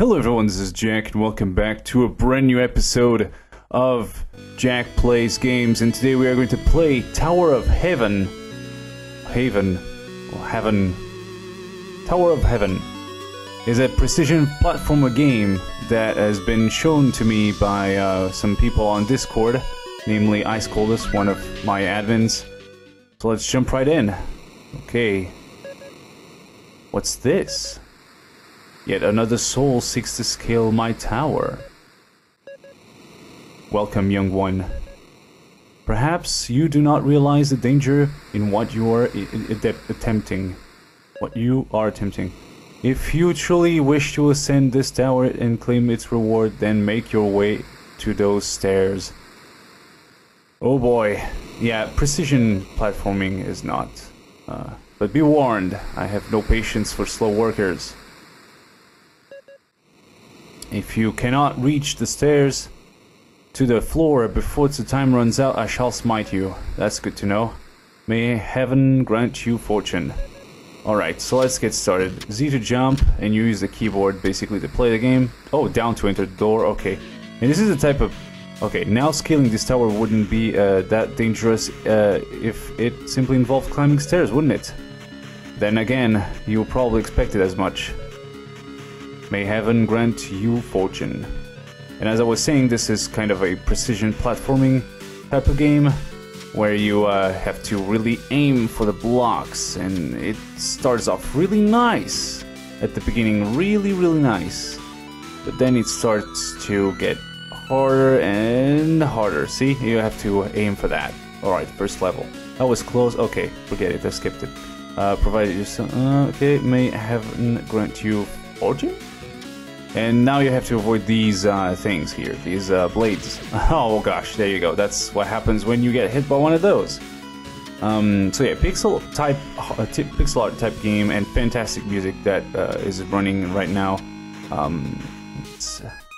Hello everyone, this is Jack and welcome back to a brand new episode of Jack Plays Games and today we are going to play Tower of Heaven. Haven. Heaven. Tower of Heaven is a precision platformer game that has been shown to me by uh, some people on Discord, namely Ice Coldest, one of my admins. So let's jump right in. Okay. What's this? Yet another soul seeks to scale my tower. Welcome, young one. Perhaps you do not realize the danger in what you are attempting. What you are attempting. If you truly wish to ascend this tower and claim its reward, then make your way to those stairs. Oh boy. Yeah, precision platforming is not. Uh, but be warned, I have no patience for slow workers. If you cannot reach the stairs to the floor before the time runs out, I shall smite you. That's good to know. May heaven grant you fortune. Alright, so let's get started. Z to jump, and you use the keyboard basically to play the game. Oh, down to enter the door, okay. And this is the type of... Okay, now scaling this tower wouldn't be uh, that dangerous uh, if it simply involved climbing stairs, wouldn't it? Then again, you probably expected as much. May heaven grant you fortune. And as I was saying, this is kind of a precision platforming type of game where you uh, have to really aim for the blocks, and it starts off really nice at the beginning, really, really nice. But then it starts to get harder and harder. See, you have to aim for that. Alright, first level. That was close. Okay, forget it, I skipped it. Uh, provided you some. Uh, okay, may heaven grant you fortune? And now you have to avoid these uh, things here, these uh, blades. Oh gosh, there you go. That's what happens when you get hit by one of those. Um, so yeah, pixel type, uh, pixel art type game, and fantastic music that uh, is running right now. Um,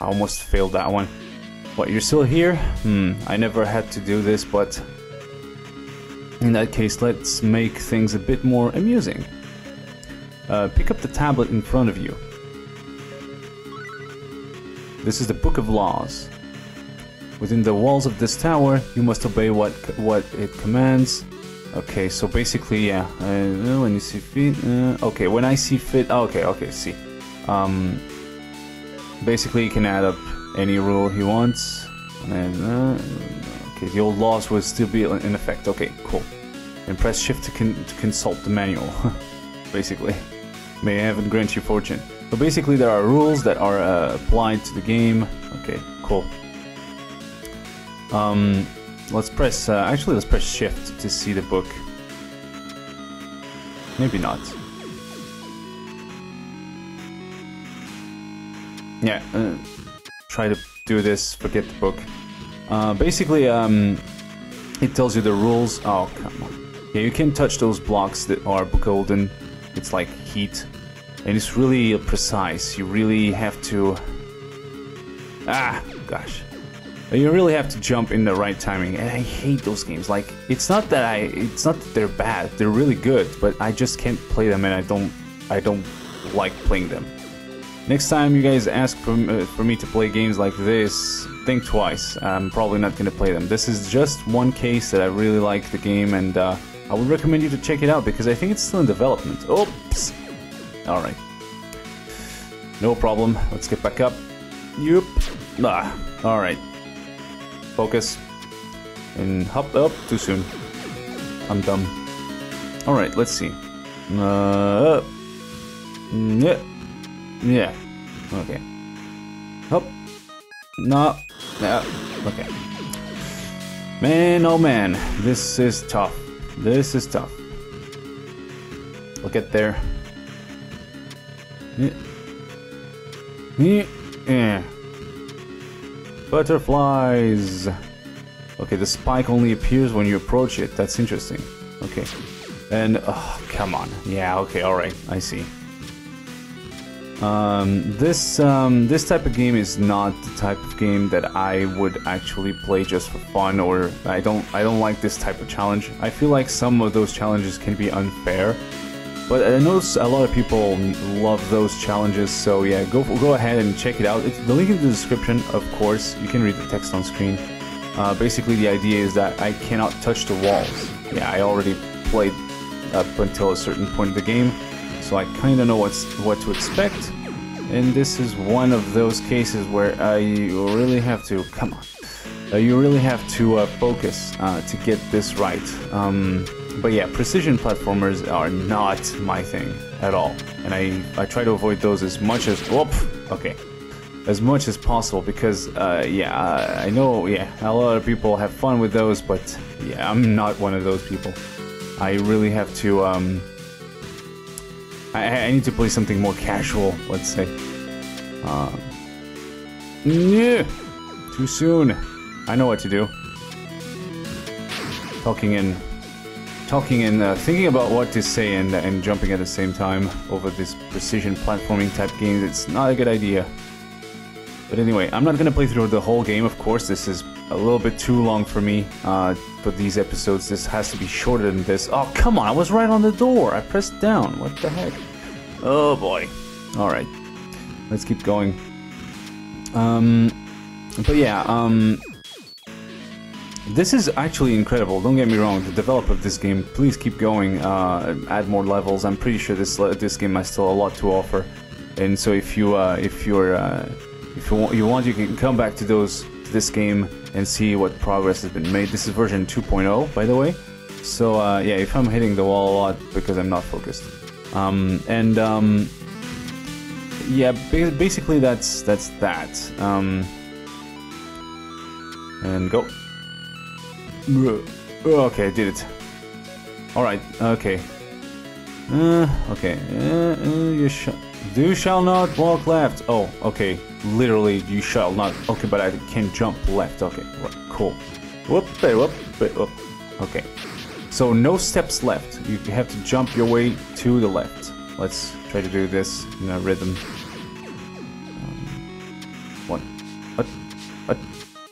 I almost failed that one. What, you're still here? Hmm, I never had to do this, but in that case, let's make things a bit more amusing. Uh, pick up the tablet in front of you. This is the Book of Laws. Within the walls of this tower, you must obey what what it commands. Okay, so basically, yeah. Uh, when you see fit, uh, okay. When I see fit, oh, okay, okay. See, um, basically, he can add up any rule he wants, and uh, okay, the old laws will still be in effect. Okay, cool. And press Shift to, con- to consult the manual. basically, may heaven grant you fortune. So basically, there are rules that are uh, applied to the game. Okay, cool. Um, let's press. Uh, actually, let's press Shift to see the book. Maybe not. Yeah. Uh, try to do this. Forget the book. Uh, basically, um, it tells you the rules. Oh come on. Yeah, you can touch those blocks that are golden. It's like heat and it's really precise. You really have to. Ah, gosh. You really have to jump in the right timing, and I hate those games. Like, it's not that I, it's not that they're bad. They're really good, but I just can't play them, and I don't, I don't like playing them. Next time you guys ask for, uh, for me to play games like this, think twice. I'm probably not gonna play them. This is just one case that I really like the game, and uh, I would recommend you to check it out because I think it's still in development. Oops. All right. No problem. Let's get back up. Yup. Ah. All right. Focus. And hop up. Too soon. I'm dumb. All right. Let's see. Uh. Yeah. Yeah. Okay. Hop. No. Yeah. Okay. Man, oh man, this is tough. This is tough. We'll get there. Yeah. Butterflies. Okay, the spike only appears when you approach it. That's interesting. Okay. And, oh, come on. Yeah, okay, alright. I see. Um, this um, this type of game is not the type of game that I would actually play just for fun, or I don't I don't like this type of challenge. I feel like some of those challenges can be unfair, But I know a lot of people love those challenges, so yeah, go go ahead and check it out. It's the link in the description, of course. You can read the text on screen. Uh, basically, the idea is that I cannot touch the walls. Yeah, I already played up until a certain point of the game, so I kind of know what's what to expect. And this is one of those cases where I really have to come on. Uh, you really have to uh, focus uh, to get this right. Um, but yeah, precision platformers are not my thing at all, and I I try to avoid those as much as whoop. Okay, as much as possible because uh, yeah, I know yeah a lot of people have fun with those, but yeah, I'm not one of those people. I really have to um, I, I need to play something more casual, let's say. Um, yeah, too soon. I know what to do. Talking in talking and uh, thinking about what to say and, and jumping at the same time over this precision platforming type games, it's not a good idea. But anyway, I'm not gonna play through the whole game, of course, this is a little bit too long for me uh, for these episodes. This has to be shorter than this. Oh, come on, I was right on the door. I pressed down. What the heck? Oh boy. Alright, let's keep going. Um, but yeah, um, this is actually incredible, don't get me wrong, the developer of this game, please keep going, uh, add more levels, I'm pretty sure this this game has still a lot to offer. And so if you uh, if you're uh, if you want, you want you can come back to those to this game and see what progress has been made. This is version 2.0 by the way. So uh, yeah, if I'm hitting the wall a lot because I'm not focused. Um, and um, yeah, basically that's that's that. Um, and go. Okay, I did it. Alright, okay. Uh, okay. Uh, uh, you shall... You shall not walk left. Oh, okay. Literally, you shall not. Okay, but I can jump left. Okay, cool. Whoop, whoop, whoop. Okay. So no steps left. You have to jump your way to the left. Let's try to do this in a rhythm. Um, one. What? What?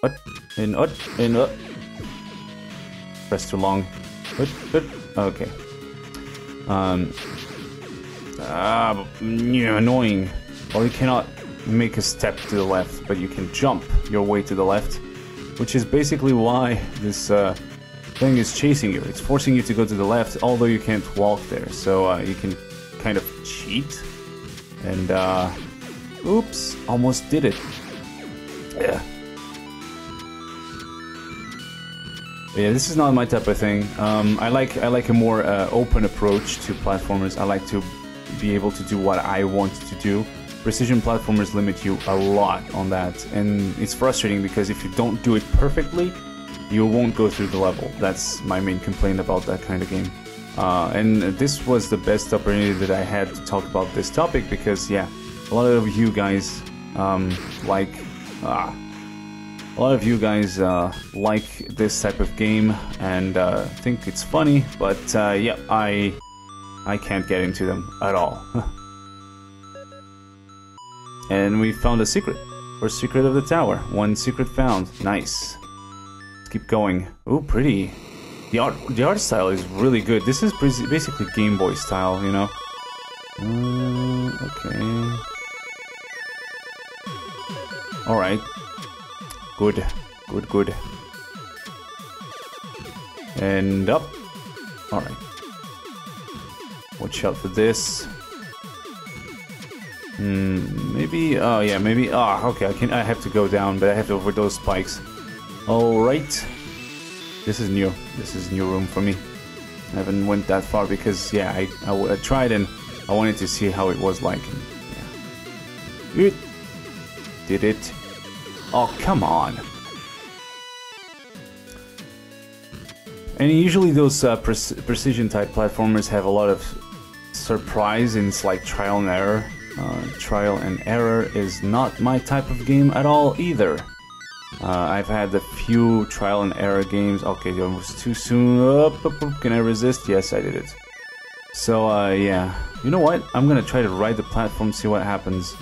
What? In what? In what? Press too long. Okay. Um. Ah, yeah, annoying. Well, you cannot make a step to the left, but you can jump your way to the left, which is basically why this uh, thing is chasing you. It's forcing you to go to the left, although you can't walk there. So uh, you can kind of cheat. And, uh, oops, almost did it. Yeah. Yeah, this is not my type of thing. Um, I like I like a more uh, open approach to platformers. I like to be able to do what I want to do. Precision platformers limit you a lot on that, and it's frustrating because if you don't do it perfectly, you won't go through the level. That's my main complaint about that kind of game. Uh, and this was the best opportunity that I had to talk about this topic because, yeah, a lot of you guys um, like. Ah, a lot of you guys uh, like this type of game and uh, think it's funny, but uh, yeah, I I can't get into them at all. and we found a secret. First secret of the tower. One secret found. Nice. Let's keep going. Oh, pretty. The art, the art style is really good. This is basically Game Boy style, you know. Uh, okay. All right. Good. Good, good. And up. Alright. Watch out for this. Hmm, maybe, oh yeah, maybe, ah, oh, okay, I can, I have to go down, but I have to avoid those spikes. Alright. This is new. This is new room for me. I haven't went that far because, yeah, I, I, I tried and I wanted to see how it was like. yeah. Did it. Oh, come on. And usually those uh, pre precision type platformers have a lot of surprise it's like trial and error. Uh, trial and error is not my type of game at all either. Uh, I've had a few trial and error games. Okay, that was too soon. Can I resist? Yes, I did it. So, uh, yeah. You know what? I'm gonna try to ride the platform, see what happens.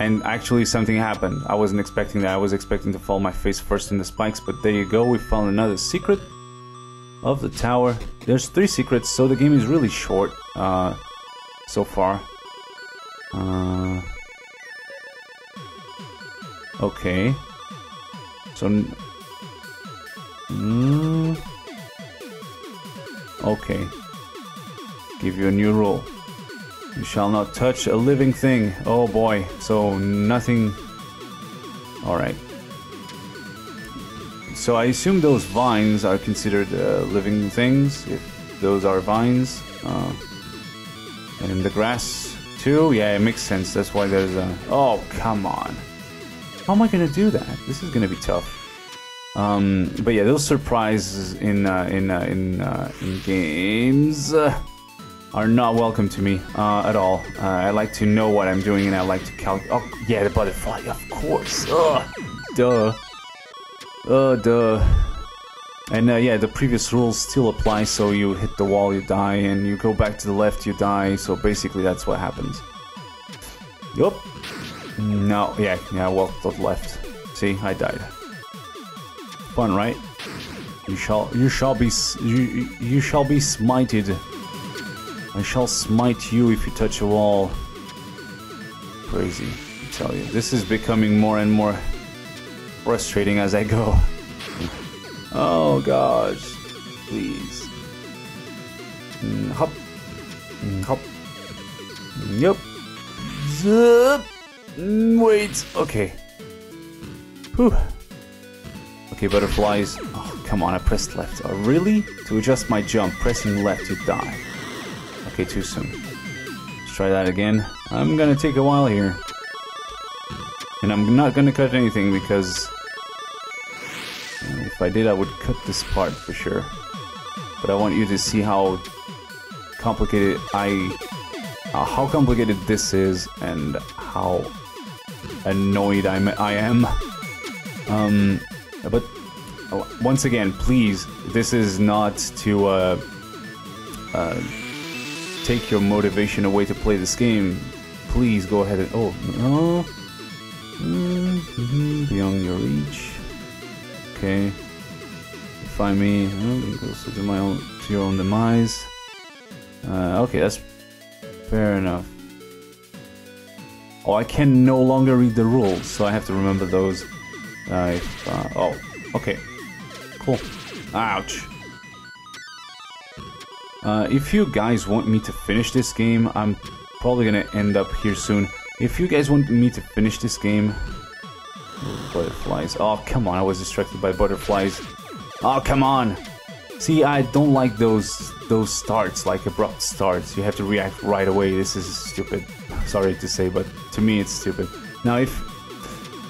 And actually something happened. I wasn't expecting that. I was expecting to fall my face first in the spikes, but there you go. We found another secret. of the tower. There's three secrets, so the game is really short uh, so far. Uh, okay. So. Mm, okay. Give you a new rule. You shall not touch a living thing. Oh boy. So nothing. Alright. So I assume those vines are considered uh, living things, if those are vines. Uh, and the grass too? Yeah, it makes sense. That's why there's a... Oh, come on. How am I gonna do that? This is gonna be tough. Um, but yeah, those surprises in uh, in uh, in uh, in games uh, are not welcome to me uh, at all. Uh, I like to know what I'm doing, and I like to calculate. Oh yeah, the butterfly, of course. Ugh, duh. Uh, duh. And uh, yeah, the previous rules still apply, so you hit the wall, you die, and you go back to the left, you die, so basically that's what happens. Yup. No, yeah, yeah, well, to the left. See, I died. Fun, right? You shall, you shall be, you, you shall be smited. I shall smite you if you touch a wall. Crazy, I tell you. This is becoming more and more frustrating as I go. Oh gosh, please. Mm, hop, mm, hop. Yep. Zup. Mm, wait. Okay. Whew. Okay, butterflies. Oh, come on, I pressed left. Oh, really? To adjust my jump, pressing left, you die. Okay, too soon. Let's try that again. I'm gonna take a while here. And I'm not gonna cut anything because if I did, I would cut this part for sure. But I want you to see how complicated I... Uh, how complicated this is and how annoyed I'm, I am. Um, but uh, once again, please, this is not to uh, uh, take your motivation away to play this game. Please go ahead and... Oh, no. Mm -hmm, beyond your reach. Okay. Find me. To my own, to your own demise. Uh, okay, that's fair enough. Oh, I can no longer read the rules, so I have to remember those. Uh, if, uh, oh, okay. Cool. Ouch. Uh, if you guys want me to finish this game, I'm probably gonna end up here soon. If you guys want me to finish this game, Butterflies. Oh, come on, I was distracted by butterflies. Oh, come on! See, I don't like those those starts, like abrupt starts. You have to react right away. This is stupid. Sorry to say, but to me it's stupid. Now, if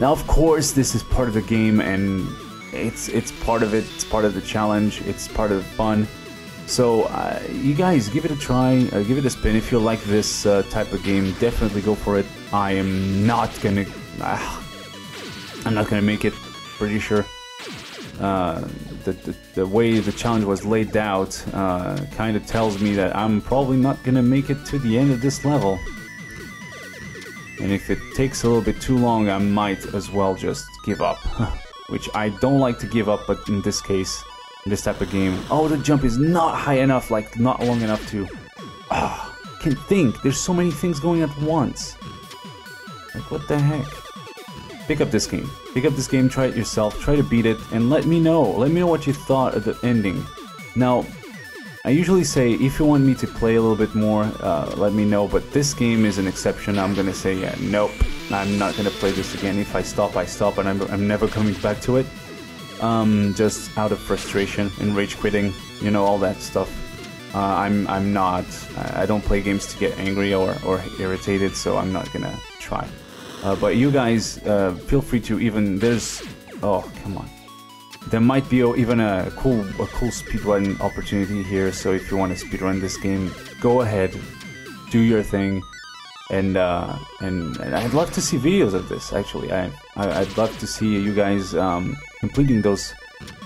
now, of course, this is part of the game, and it's it's part of it. It's part of the challenge. It's part of the fun. So, uh, you guys, give it a try. Uh, give it a spin. If you like this uh, type of game, definitely go for it. I am not gonna. Uh, I'm not gonna make it, pretty sure. Uh, the, the, the, way the challenge was laid out uh, kind of tells me that I'm probably not gonna make it to the end of this level. And if it takes a little bit too long, I might as well just give up. Which I don't like to give up, but in this case, this type of game... Oh, the jump is not high enough, like, not long enough to... Oh, can think. There's so many things going at once. Like, what the heck? pick up this game. Pick up this game, try it yourself, try to beat it, and let me know. Let me know what you thought of the ending. Now, I usually say if you want me to play a little bit more, uh, let me know, but this game is an exception. I'm gonna say, yeah, nope, I'm not gonna play this again. If I stop, I stop, and I'm, I'm never coming back to it. Um, just out of frustration and rage quitting, you know, all that stuff. Uh, I'm I'm not. I don't play games to get angry or, or irritated, so I'm not gonna try. Uh, but you guys, uh, feel free to even there's oh come on, there might be even a cool a cool speedrun opportunity here. So if you want to speedrun this game, go ahead, do your thing, and uh, and, and I'd love to see videos of this. Actually, I, I would love to see you guys um, completing those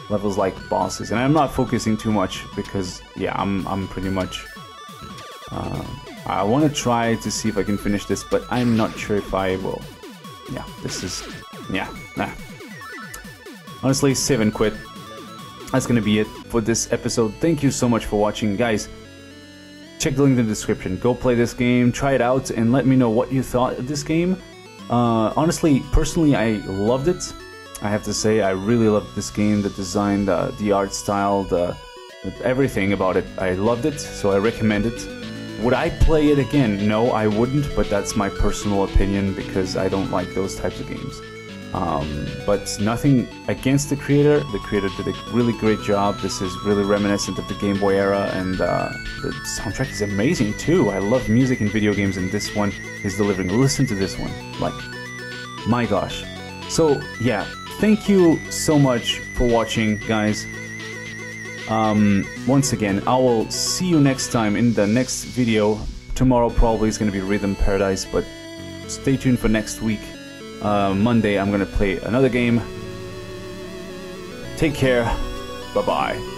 levels like bosses. And I'm not focusing too much because yeah, I'm I'm pretty much. Uh, I want to try to see if I can finish this, but I'm not sure if I will. Yeah, this is... Yeah, nah. Honestly, save and quit. that's gonna be it for this episode. Thank you so much for watching, guys. Check the link in the description. Go play this game, try it out, and let me know what you thought of this game. Uh, honestly, personally, I loved it. I have to say, I really loved this game. The design, the, the art style, the everything about it. I loved it, so I recommend it. Would I play it again? No, I wouldn't, but that's my personal opinion because I don't like those types of games. Um, but nothing against the creator. The creator did a really great job. This is really reminiscent of the Game Boy era, and uh, the soundtrack is amazing too. I love music in video games, and this one is delivering. Listen to this one. Like, my gosh. So, yeah, thank you so much for watching, guys. Um, once again, I will see you next time in the next video. Tomorrow probably is going to be Rhythm Paradise, but stay tuned for next week. Uh, Monday, I'm going to play another game. Take care. Bye bye.